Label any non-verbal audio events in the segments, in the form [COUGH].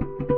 What's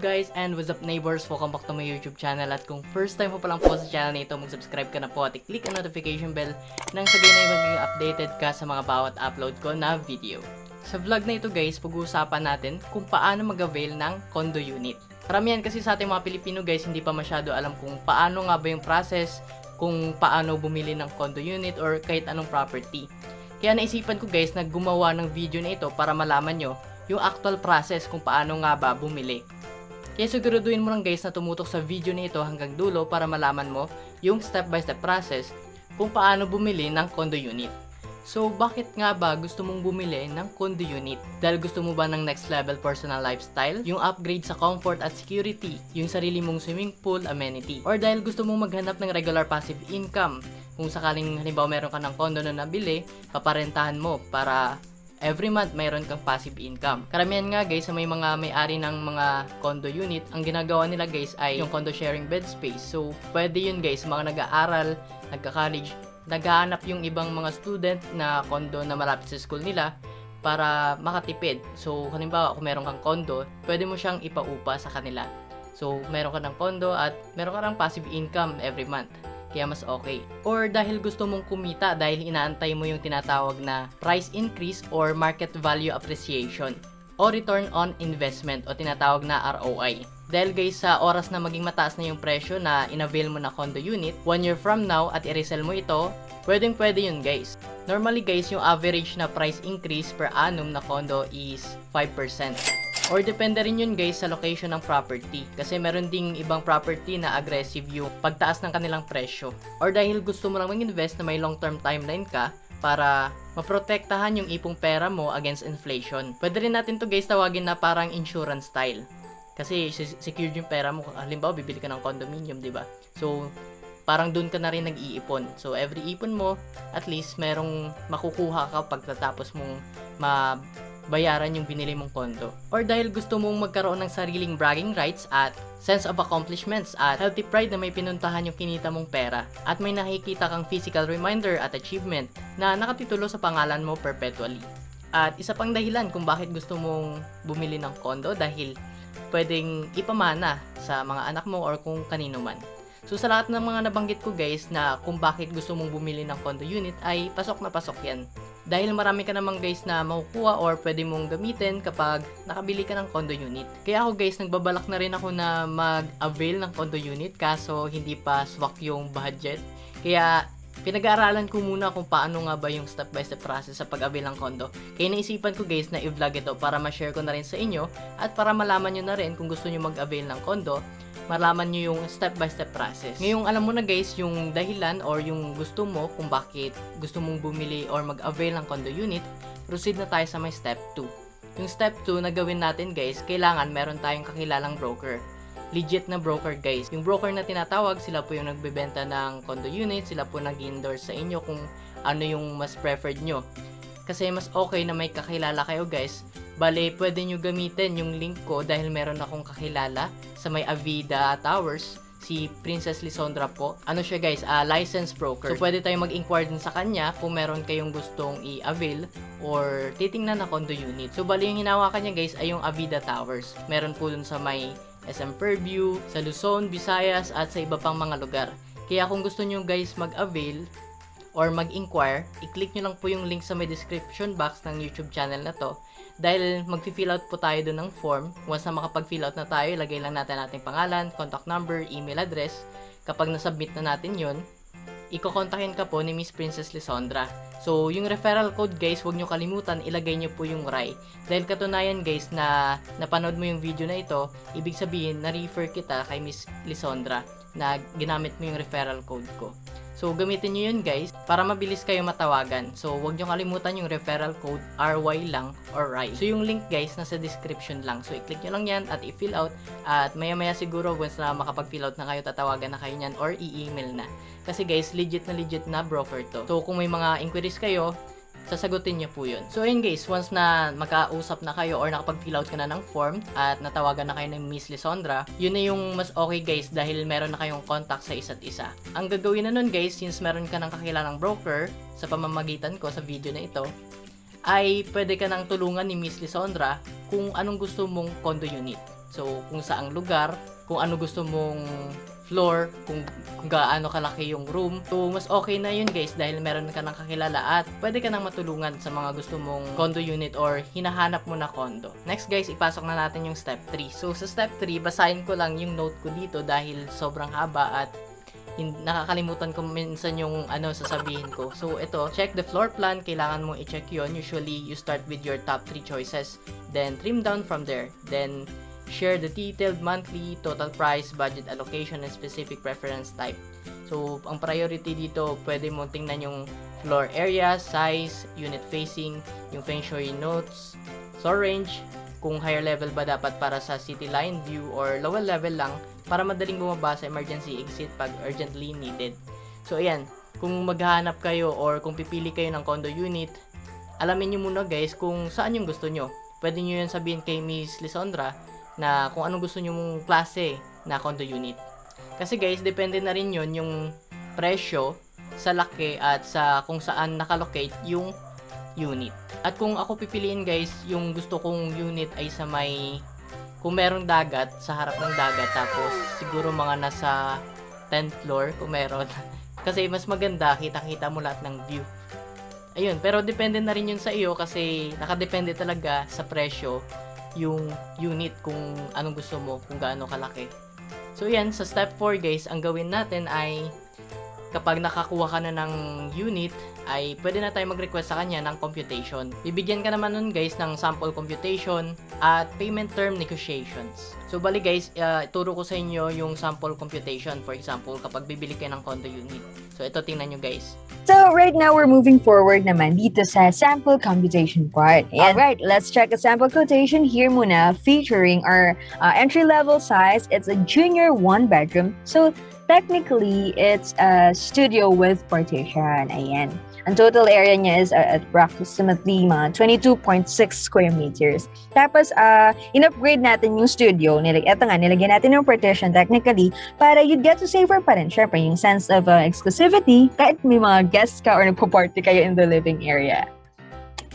guys and what's up neighbors? Welcome back to my YouTube channel at kung first time mo palang po sa channel na ito, mag-subscribe ka na po at i-click ang notification bell nang sabihin na magiging updated ka sa mga bawat upload ko na video. Sa vlog na ito guys, pag-uusapan natin kung paano mag-avail ng condo unit. Karamihan kasi sa ating mga Pilipino guys, hindi pa masyado alam kung paano nga ba yung process, kung paano bumili ng condo unit or kahit anong property. Kaya naisipan ko guys na gumawa ng video na ito para malaman nyo yung actual process kung paano nga ba bumili. Kaya siguraduhin mo lang guys na tumutok sa video na ito hanggang dulo para malaman mo yung step by step process kung paano bumili ng condo unit. So, bakit nga ba gusto mong bumili ng condo unit? Dahil gusto mo ba ng next level personal lifestyle? Yung upgrade sa comfort at security? Yung sarili mong swimming pool amenity? Or dahil gusto mong maghanap ng regular passive income? Kung sakaling halimbawa meron ka ng condo na nabili, paparentahan mo para every month mayroon kang passive income. Karamihan nga guys sa may mga may-ari ng mga condo unit, ang ginagawa nila guys ay yung condo sharing bed space. So, pwede yun guys, mga nag-aaral, nagka-college, naghahanap yung ibang mga student na condo na malapit sa school nila para makatipid. So, halimbawa kung meron kang condo, pwede mo siyang ipaupa sa kanila. So, meron ka ng condo at meron ka ng passive income every month kaya mas okay. Or dahil gusto mong kumita dahil inaantay mo yung tinatawag na price increase or market value appreciation o return on investment o tinatawag na ROI. Dahil guys, sa oras na maging mataas na yung presyo na inavail mo na condo unit, one year from now at i-resell mo ito, pwedeng pwede yun guys. Normally guys, yung average na price increase per annum na condo is 5%. Or depende rin yun guys sa location ng property. Kasi meron ding ibang property na aggressive yung pagtaas ng kanilang presyo. Or dahil gusto mo lang mag-invest na may long-term timeline ka para maprotektahan yung ipong pera mo against inflation. Pwede rin natin to guys tawagin na parang insurance style. Kasi secured yung pera mo. Halimbawa, bibili ka ng condominium, di ba? So, parang doon ka na rin nag-iipon. So, every ipon mo, at least merong makukuha ka pagkatapos mong ma bayaran yung binili mong kondo. Or dahil gusto mong magkaroon ng sariling bragging rights at sense of accomplishments at healthy pride na may pinuntahan yung kinita mong pera at may nakikita kang physical reminder at achievement na nakatitulo sa pangalan mo perpetually. At isa pang dahilan kung bakit gusto mong bumili ng kondo dahil pwedeng ipamana sa mga anak mo or kung kanino man. So sa lahat ng mga nabanggit ko guys na kung bakit gusto mong bumili ng condo unit ay pasok na pasok yan. Dahil marami ka naman guys na makukuha or pwede mong gamitin kapag nakabili ka ng condo unit. Kaya ako guys, nagbabalak na rin ako na mag-avail ng condo unit kaso hindi pa swak yung budget. Kaya pinag-aaralan ko muna kung paano nga ba yung step by step process sa pag-avail ng condo. Kaya naisipan ko guys na i-vlog ito para ma-share ko na rin sa inyo at para malaman nyo na rin kung gusto nyo mag-avail ng condo malaman nyo yung step-by-step process. Ngayong alam mo na guys, yung dahilan or yung gusto mo kung bakit gusto mong bumili or mag-avail ng condo unit, proceed na tayo sa may step 2. Yung step 2 na gawin natin guys, kailangan meron tayong kakilalang broker. Legit na broker guys. Yung broker na tinatawag, sila po yung nagbebenta ng condo unit, sila po nag-endorse sa inyo kung ano yung mas preferred nyo. Kasi mas okay na may kakilala kayo guys Bale, pwede nyo gamitin yung link ko dahil meron akong kakilala sa may Avida Towers si Princess Lisondra po. Ano siya guys, uh, licensed broker. So pwede tayong mag-inquire din sa kanya kung meron kayong gustong i-avail or titingnan na condo unit. So bali yung hinawakan niya guys ay yung Avida Towers. Meron po dun sa may SM Fairview, sa Luzon, Visayas at sa iba pang mga lugar. Kaya kung gusto nyo guys mag-avail or mag-inquire, i-click nyo lang po yung link sa may description box ng YouTube channel na to dahil mag-fill out po tayo doon ng form. Once na makapag-fill out na tayo, ilagay lang natin ating pangalan, contact number, email address. Kapag nasubmit na natin yon ikokontakin ka po ni Miss Princess Lisondra. So, yung referral code guys, huwag nyo kalimutan, ilagay nyo po yung RAI. Dahil katunayan guys na napanood mo yung video na ito, ibig sabihin, na-refer kita kay Miss Lisondra na ginamit mo yung referral code ko. So, gamitin nyo yun guys para mabilis kayo matawagan. So, huwag nyo kalimutan yung referral code RY lang or RY. So, yung link guys nasa description lang. So, i-click nyo lang yan at i-fill out at maya-maya siguro once na makapag-fill out na kayo, tatawagan na kayo nyan or i-email na. Kasi guys, legit na legit na broker to. So, kung may mga inquiries kayo, sasagutin niya po yun. So, ayun guys, once na magkausap na kayo or nakapag-fill out ka na ng form at natawagan na kayo ng Miss Lisondra, yun na yung mas okay guys dahil meron na kayong contact sa isa't isa. Ang gagawin na nun guys, since meron ka ng kakilanang broker sa pamamagitan ko sa video na ito, ay pwede ka nang tulungan ni Miss Lisondra kung anong gusto mong condo unit. So, kung saang lugar, kung ano gusto mong floor, kung, kung gaano kalaki yung room. So, mas okay na yun guys dahil meron ka ng kakilala at pwede ka nang matulungan sa mga gusto mong condo unit or hinahanap mo na condo. Next guys, ipasok na natin yung step 3. So, sa step 3, basahin ko lang yung note ko dito dahil sobrang haba at nakakalimutan ko minsan yung ano sasabihin ko. So, ito, check the floor plan. Kailangan mong i-check yon Usually, you start with your top 3 choices. Then, trim down from there. Then, share the detailed monthly, total price, budget allocation, and specific preference type. So, ang priority dito, pwede mo tingnan yung floor area, size, unit facing, yung feng shui notes, so range, kung higher level ba dapat para sa city line view or lower level lang para madaling bumaba sa emergency exit pag urgently needed. So, ayan, kung maghahanap kayo or kung pipili kayo ng condo unit, alamin nyo muna guys kung saan yung gusto nyo. Pwede nyo yun sabihin kay Miss Lisondra na kung anong gusto nyo mong klase na condo unit. Kasi guys, depende na rin yun yung presyo sa laki at sa kung saan nakalocate yung unit. At kung ako pipiliin guys, yung gusto kong unit ay sa may kung merong dagat, sa harap ng dagat, tapos siguro mga nasa 10th floor kung meron. [LAUGHS] kasi mas maganda, kita-kita mo lahat ng view. Ayun, pero depende na rin yun sa iyo kasi nakadepende talaga sa presyo yung unit kung anong gusto mo, kung gaano kalaki. So yan, sa step 4 guys, ang gawin natin ay kapag nakakuha ka na ng unit, ay pwede na tayo mag-request sa kanya ng computation. Bibigyan ka naman nun guys ng sample computation at payment term negotiations. So bali guys, uh, ituro ko sa inyo yung sample computation. For example, kapag bibili kayo ng condo unit. So ito tingnan nyo guys. So right now we're moving forward naman dito sa sample computation part. All right, let's check a sample quotation here muna featuring our uh, entry level size. It's a junior one bedroom. So technically it's a studio with partition. Ayan. Ang total area niya is uh, approximately mga 22.6 square meters. Tapos, uh, in-upgrade natin yung studio. Nilag eto nga, nilagyan natin yung partition technically para you'd get to savor pa rin. Siyempre, yung sense of uh, exclusivity kahit may mga guests ka or nagpo-party kayo in the living area.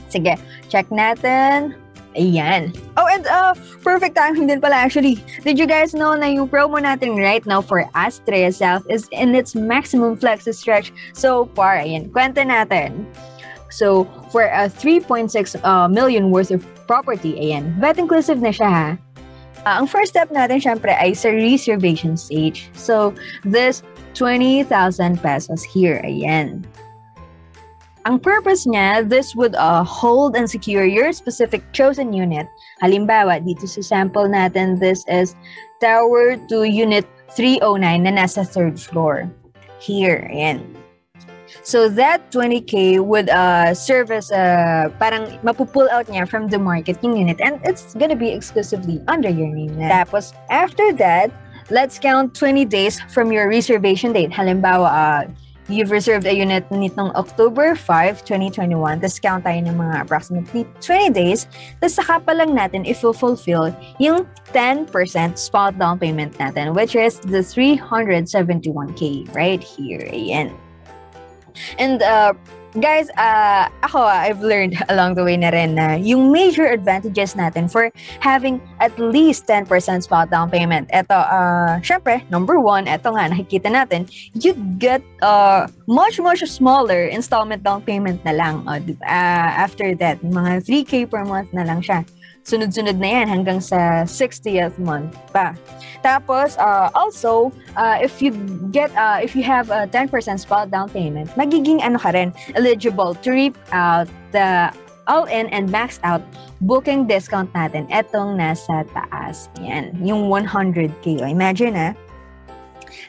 Sige, check natin. Ayan. Oh, and uh, perfect timing din pala actually. Did you guys know na yung promo natin right now for Astrea South is in its maximum flexi stretch so far? Ayan, kwenta natin. So, for a 3.6 uh, million worth of property, ayan, VAT inclusive na siya ha. Uh, ang first step natin syempre ay sa reservation stage. So, this 20,000 pesos here, ayan. Ang purpose niya, this would uh, hold and secure your specific chosen unit. Halimbawa, dito sa sample natin, this is Tower 2 Unit 309 na nasa third floor. Here, ayan. So that 20k would uh, serve as a, parang mapupull out niya from the market yung unit and it's gonna be exclusively under your name na. Tapos, after that, let's count 20 days from your reservation date. Halimbawa, uh, you've reserved a unit nitong October 5, 2021. Tapos count tayo ng mga approximately 20 days. Tapos saka pa lang natin i-fulfill yung 10% spot down payment natin, which is the 371k right here. Ayan. And uh, guys, uh, ako, I've learned along the way na rin na yung major advantages natin for having at least 10% spot down payment. Ito, uh, syempre, number one, ito nga, nakikita natin, you get uh, much, much smaller installment down payment na lang. Uh, uh, after that, mga 3K per month na lang siya sunod-sunod na yan hanggang sa 60th month pa. Tapos, uh, also, uh, if you get, uh, if you have a 10% spot down payment, magiging ano ka rin, eligible to reap out the all-in and maxed out booking discount natin. Etong nasa taas. Yan, yung 100k. O, imagine ah,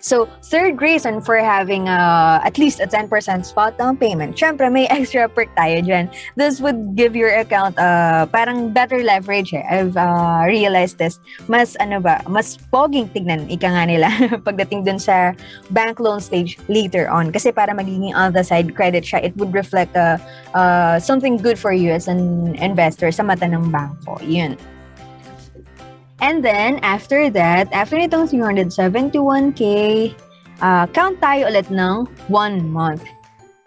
So, third reason for having uh, at least a 10% spot down payment, syempre may [LAUGHS] extra perk tayo dyan. This would give your account uh, parang better leverage eh. I've uh, realized this. Mas ano ba, mas poging tignan, ika nga nila, [LAUGHS] pagdating dun sa bank loan stage later on. Kasi para magiging on the side credit siya, it would reflect uh, uh, something good for you as an investor sa mata ng bangko. Yun. And then, after that, after nitong 371k, uh, count tayo ulit ng one month.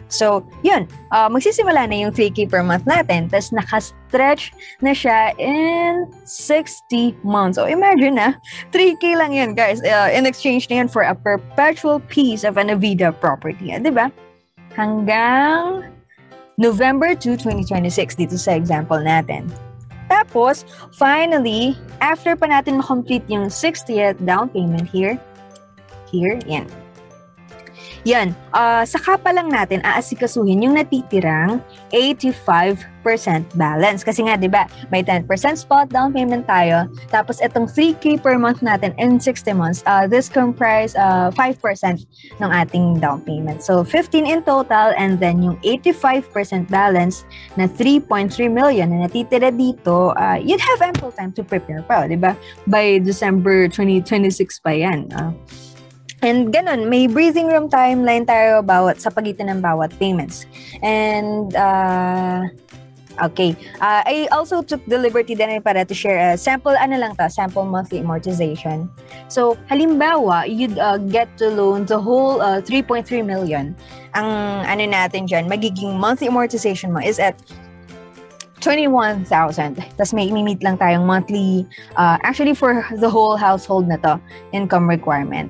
So, yun. Uh, magsisimula na yung 3K per month natin. Tapos, nakastretch na siya in 60 months. So, imagine na, 3K lang yan, guys. Uh, in exchange na yan for a perpetual piece of an Avida property. Uh, di ba? Hanggang November 2, 2026 dito sa example natin. Tapos, finally, after pa natin makomplete yung 60th down payment here, here, yan. Yan, uh, saka pa lang natin aasikasuhin yung natitirang 85% balance. Kasi nga, di ba, may 10% spot down payment tayo. Tapos, itong 3K per month natin in 60 months, uh, this comprise uh, 5% ng ating down payment. So, 15 in total and then yung 85% balance na 3.3 million na natitira dito, uh, you'd have ample time to prepare pa, di ba? By December 2026 pa yan. Uh, And ganun, may breathing room timeline tayo bawat sa pagitan ng bawat payments. And uh, okay, uh, I also took the liberty din para to share a sample ano lang ta, sample monthly amortization. So, halimbawa, you'd uh, get to loan the whole uh, 3.3 million. Ang ano natin diyan, magiging monthly amortization mo is at 21,000. Tapos may meet lang tayong monthly, uh, actually for the whole household na to, income requirement.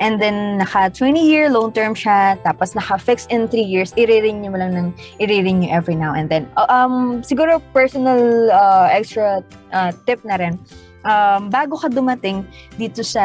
And then, naka 20-year loan term siya, tapos naka-fix in 3 years, i-renew mo lang ng i-renew every now and then. Um, siguro personal uh, extra uh, tip na rin, um, bago ka dumating dito sa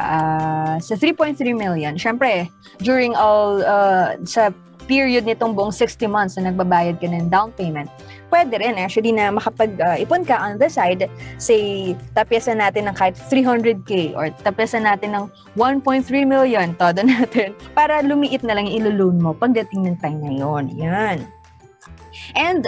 uh, sa 3.3 million, syempre, during all, uh, sa period nitong buong 60 months na nagbabayad ka ng down payment, pwede rin actually na makapag-ipon uh, ka on the side, say, tapyasan natin ng kahit 300k or tapyasan natin ng 1.3 million, todo [LAUGHS] natin, para lumiit na lang iloloan mo pagdating ng time na yon. Yan. And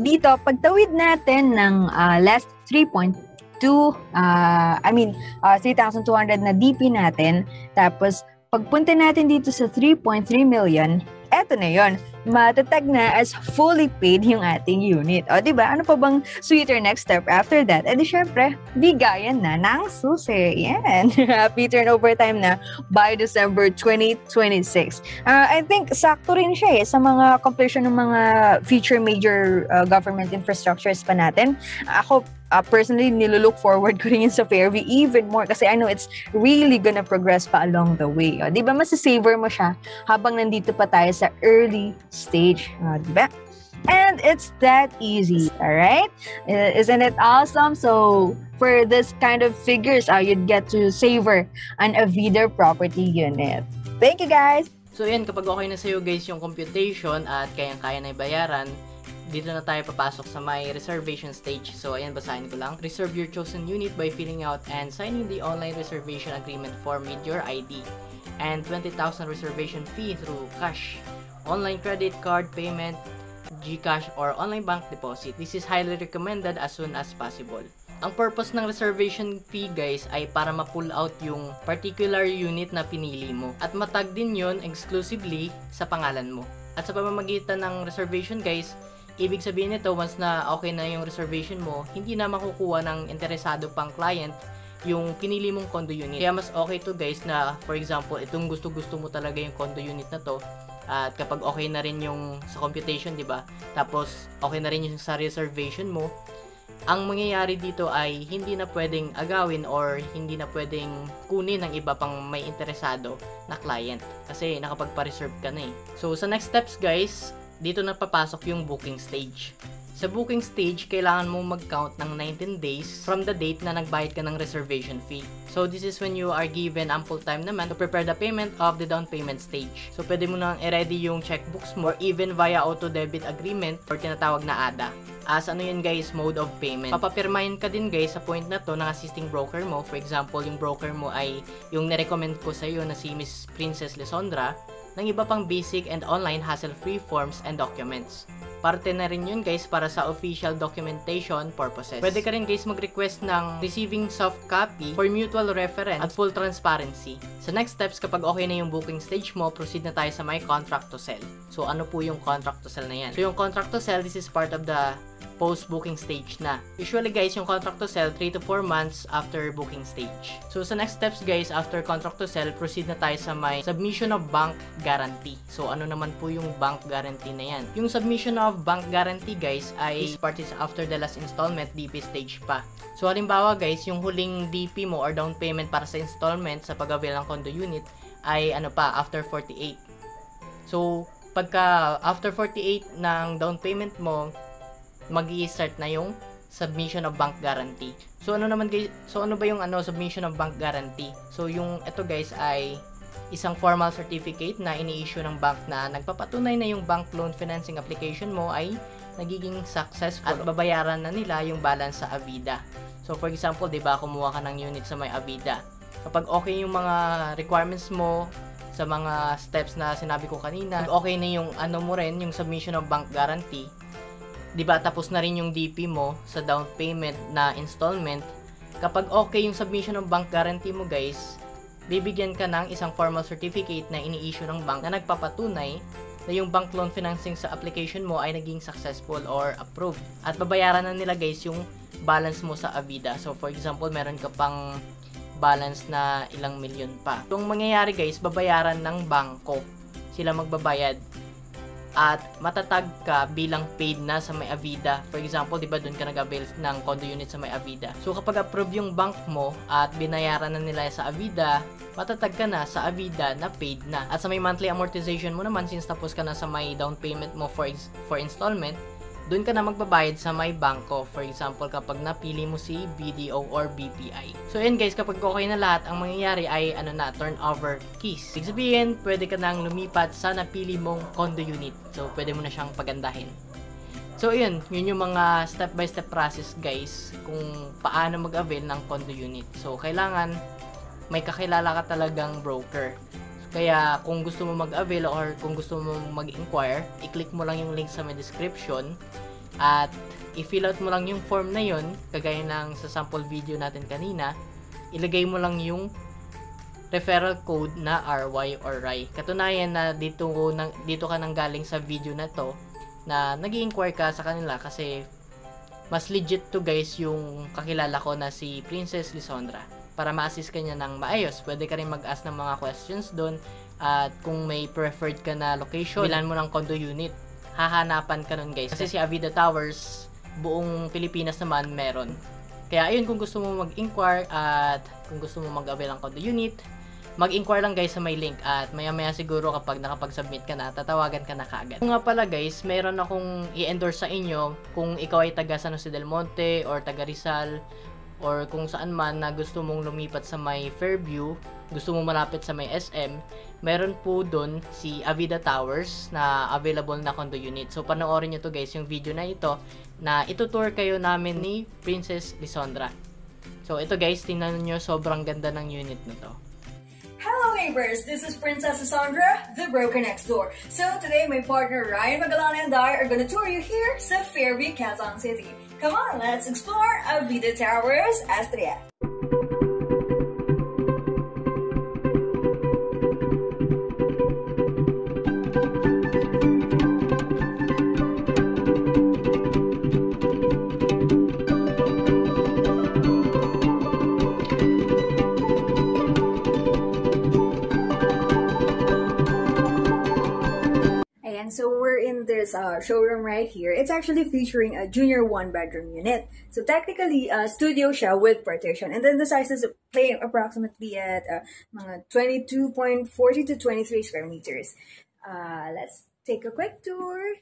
dito, pagtawid natin ng uh, last 3.2 uh, I mean, uh, 3,200 na DP natin, tapos pagpunta natin dito sa 3.3 million, eto na yon matatag na as fully paid yung ating unit. O, di ba? Ano pa bang sweeter next step after that? E di syempre, bigayan na ng susi. Yan. [LAUGHS] Happy turnover time na by December 2026. Uh, I think sakto rin siya eh sa mga completion ng mga future major uh, government infrastructures pa natin. Ako, uh, personally, nilook forward ko rin yun sa Fairview even more kasi I know it's really gonna progress pa along the way. Di ba, masasavor mo siya habang nandito pa tayo sa early stage. Uh, di ba? And it's that easy, all right? Isn't it awesome? So, for this kind of figures, uh, you'd get to savor an Avida property unit. Thank you, guys! So, yan, kapag okay na sa'yo, guys, yung computation at kayang-kaya na ibayaran, dito na tayo papasok sa my reservation stage. So, ayan, basahin ko lang. Reserve your chosen unit by filling out and signing the online reservation agreement form with your ID and 20,000 reservation fee through cash, online credit card payment, GCash, or online bank deposit. This is highly recommended as soon as possible. Ang purpose ng reservation fee guys ay para ma-pull out yung particular unit na pinili mo at matag din yon exclusively sa pangalan mo. At sa pamamagitan ng reservation guys, Ibig sabihin nito, once na okay na yung reservation mo, hindi na makukuha ng interesado pang client yung pinili mong condo unit. Kaya mas okay to guys na, for example, itong gusto-gusto mo talaga yung condo unit na to, at kapag okay na rin yung sa computation, di ba? Tapos, okay na rin yung sa reservation mo, ang mangyayari dito ay hindi na pwedeng agawin or hindi na pwedeng kunin ng iba pang may interesado na client kasi nakapagpa-reserve ka na eh. So, sa next steps guys, dito na papasok yung booking stage. Sa booking stage, kailangan mo mag-count ng 19 days from the date na nagbayad ka ng reservation fee. So, this is when you are given ample time naman to prepare the payment of the down payment stage. So, pwede mo nang i-ready yung checkbooks mo or even via auto-debit agreement or tinatawag na ADA. as ano yun guys, mode of payment. Papapirmahin ka din guys sa point na to ng assisting broker mo. For example, yung broker mo ay yung nirecommend ko sa iyo na si Miss Princess Lisondra ng iba pang basic and online hassle-free forms and documents. Parte na rin yun guys para sa official documentation purposes. Pwede ka rin guys mag-request ng receiving soft copy for mutual reference at full transparency. Sa next steps, kapag okay na yung booking stage mo, proceed na tayo sa my contract to sell. So ano po yung contract to sell na yan? So yung contract to sell, this is part of the post-booking stage na. Usually guys, yung contract to sell 3 to 4 months after booking stage. So sa next steps guys, after contract to sell, proceed na tayo sa may submission of bank guarantee. So ano naman po yung bank guarantee na yan? Yung submission of bank guarantee guys ay is after the last installment DP stage pa. So halimbawa guys, yung huling DP mo or down payment para sa installment sa pag-avail ng condo unit ay ano pa, after 48. So, pagka after 48 ng down payment mo, mag start na yung submission of bank guarantee. So ano naman guys, so ano ba yung ano submission of bank guarantee? So yung ito guys ay isang formal certificate na ini-issue ng bank na nagpapatunay na yung bank loan financing application mo ay nagiging successful at babayaran na nila yung balance sa Avida. So for example, 'di ba, kumuha ka ng unit sa may Avida. Kapag okay yung mga requirements mo sa mga steps na sinabi ko kanina, okay na yung ano mo rin, yung submission of bank guarantee, 'di ba tapos na rin yung DP mo sa down payment na installment, kapag okay yung submission ng bank guarantee mo guys, bibigyan ka ng isang formal certificate na ini-issue ng bank na nagpapatunay na yung bank loan financing sa application mo ay naging successful or approved. At babayaran na nila guys yung balance mo sa Avida. So for example, meron ka pang balance na ilang milyon pa. Yung mangyayari guys, babayaran ng bangko. Sila magbabayad at matatag ka bilang paid na sa may Avida. For example, 'di ba doon ka nag-avail ng condo unit sa may Avida. So kapag approve yung bank mo at binayaran na nila sa Avida, matatag ka na sa Avida na paid na. At sa may monthly amortization mo naman since tapos ka na sa may down payment mo for for installment, doon ka na magbabayad sa may bangko. For example, kapag napili mo si BDO or BPI. So, yun guys, kapag okay na lahat, ang mangyayari ay ano na, turnover keys. Ibig sabihin, pwede ka nang lumipat sa napili mong condo unit. So, pwede mo na siyang pagandahin. So, yun. Yun yung mga step-by-step process, guys, kung paano mag-avail ng condo unit. So, kailangan may kakilala ka talagang broker. Kaya kung gusto mo mag-avail or kung gusto mo mag-inquire, i-click mo lang yung link sa my description at i-fill out mo lang yung form na yon kagaya ng sa sample video natin kanina, ilagay mo lang yung referral code na RY or RY. Katunayan na dito, dito ka nang galing sa video na to na nag inquire ka sa kanila kasi mas legit to guys yung kakilala ko na si Princess Lisondra para ma-assist ka niya ng maayos. Pwede ka rin mag-ask ng mga questions doon at kung may preferred ka na location, bilan mo ng condo unit. Hahanapan ka nun guys. Kasi si Avida Towers, buong Pilipinas naman meron. Kaya ayun, kung gusto mo mag-inquire at kung gusto mo mag-avail ng condo unit, mag-inquire lang guys sa may link at maya maya siguro kapag nakapag-submit ka na, tatawagan ka na kaagad. Kung nga pala guys, mayroon akong i-endorse sa inyo kung ikaw ay taga San Jose del Monte or taga Rizal or kung saan man na gusto mong lumipat sa may Fairview, gusto mong malapit sa may SM, meron po doon si Avida Towers na available na condo unit. So panoorin nyo to guys, yung video na ito na itutour kayo namin ni Princess Lisondra. So ito guys, tingnan nyo sobrang ganda ng unit na to. Hello neighbors, this is Princess Sandra, the broker next door. So today my partner Ryan Magalana and I are gonna tour you here sa Fairview, Quezon City. Come on, let's explore Avida Towers, Astria. Uh, showroom right here. It's actually featuring a junior one bedroom unit. So technically, a uh, studio siya with partition. And then the sizes play approximately at uh, mga 22.40 to 23 square meters. Uh, let's take a quick tour.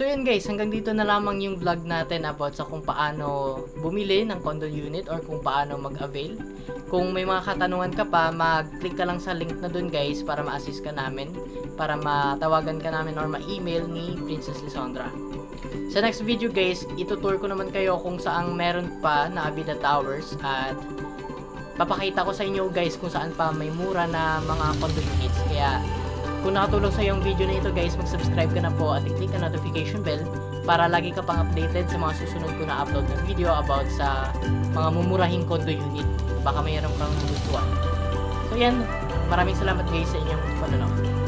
So yun guys, hanggang dito na lamang yung vlog natin about sa kung paano bumili ng condo unit or kung paano mag-avail. Kung may mga katanungan ka pa, mag-click ka lang sa link na dun guys para ma-assist ka namin, para matawagan ka namin or ma-email ni Princess Lisandra. Sa next video guys, itutour ko naman kayo kung saan meron pa na Abida Towers at papakita ko sa inyo guys kung saan pa may mura na mga condo units. Kaya kung nakatulong sa yung video na ito guys, mag-subscribe ka na po at i-click ang notification bell para lagi ka pang updated sa mga susunod ko na upload ng video about sa mga mumurahing condo unit. Baka mayroon kang gustuhan. So yan, maraming salamat guys sa inyong panonood.